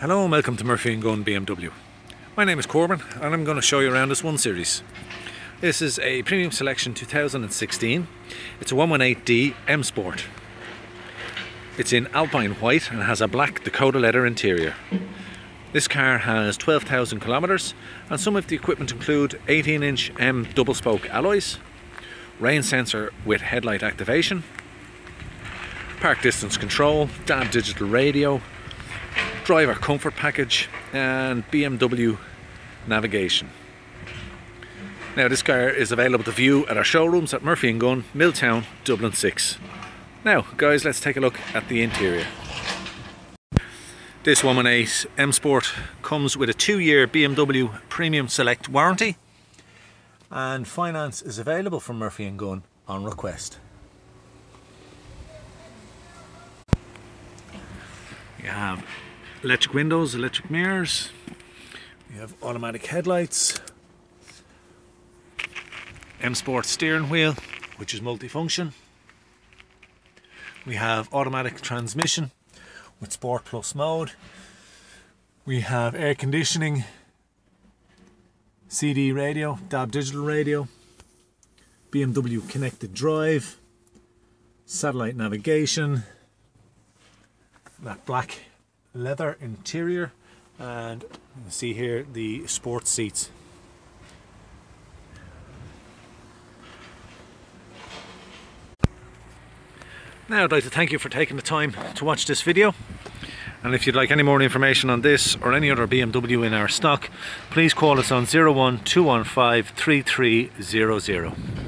Hello and welcome to Murphy & Gunn BMW. My name is Corban and I'm going to show you around this 1 Series. This is a Premium Selection 2016. It's a 118D M Sport. It's in Alpine White and has a black Dakota leather interior. This car has 12,000 kilometers and some of the equipment include 18 inch M double spoke alloys, rain sensor with headlight activation, park distance control, DAB digital radio, driver comfort package and BMW navigation. Now this car is available to view at our showrooms at Murphy & Gunn, Milltown, Dublin 6. Now guys let's take a look at the interior. This 118 M Sport comes with a two-year BMW Premium Select warranty and finance is available from Murphy & Gunn on request. You have electric windows, electric mirrors, We have automatic headlights, M Sport steering wheel, which is multifunction. We have automatic transmission with Sport Plus mode. We have air conditioning, CD radio, DAB digital radio, BMW connected drive, satellite navigation, that black leather interior and see here the sports seats. Now I'd like to thank you for taking the time to watch this video. And if you'd like any more information on this or any other BMW in our stock please call us on 01215 3300